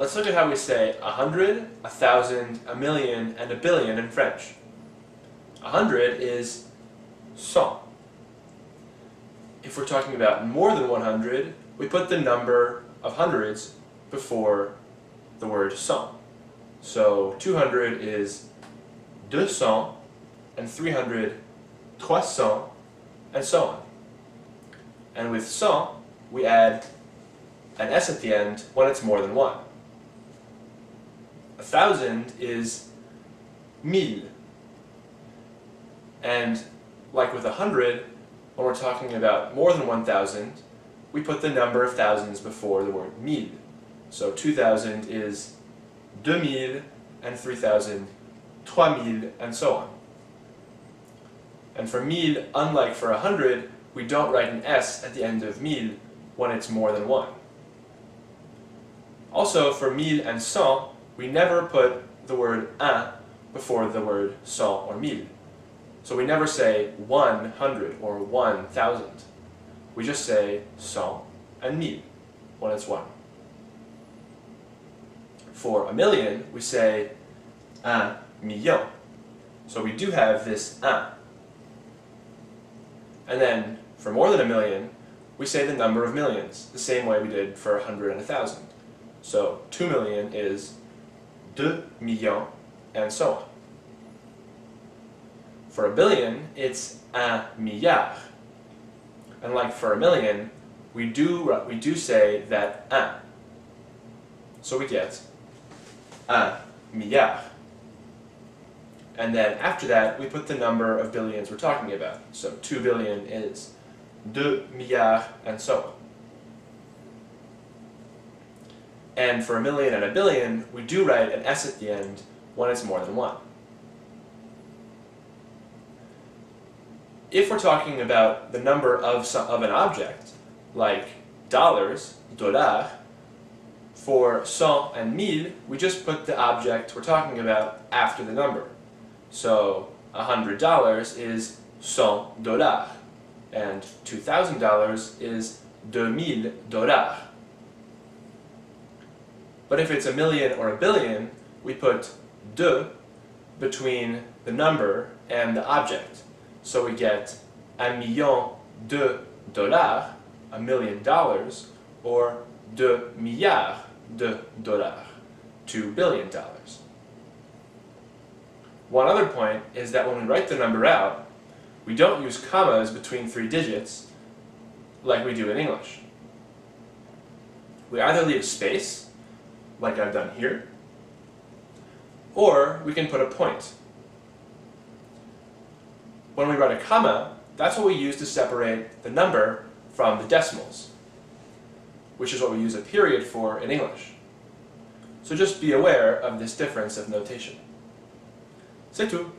let's look at how we say a hundred, a thousand, a million, and a billion in French. A hundred is cent. If we're talking about more than 100, we put the number of hundreds before the word cent. So 200 is deux cents, and 300, trois cents, and so on. And with cent, we add an s at the end when it's more than one. A thousand is mille. And like with a hundred, when we're talking about more than 1,000, we put the number of thousands before the word mille. So 2,000 is deux mille, and 3,000, trois mille, and so on. And for mille, unlike for a hundred, we don't write an s at the end of mille when it's more than one. Also, for mille and cent, we never put the word un before the word cent or mille. So we never say 100 or 1,000. We just say cent and mille when it's one. For a million, we say un million. So we do have this un. And then, for more than a million, we say the number of millions, the same way we did for a hundred and a thousand. So 2 million is deux millions, and so on. For a billion, it's un milliard. And like for a million, we do, we do say that un. So we get un milliard. And then after that, we put the number of billions we're talking about. So 2 billion is 2 milliards, and so on. And for a million and a billion, we do write an s at the end when it's more than one. If we're talking about the number of, some, of an object, like dollars, dollar, for cent and mille, we just put the object we're talking about after the number. So $100 is cent dollars, and $2,000 is deux mille dollars. But if it's a million or a billion, we put de between the number and the object. So we get un million de dollars, a million dollars, or deux milliards de dollars, two billion dollars. One other point is that when we write the number out, we don't use commas between three digits like we do in English. We either leave space, like I've done here, or we can put a point. When we write a comma, that's what we use to separate the number from the decimals, which is what we use a period for in English. So just be aware of this difference of notation. C'est tout.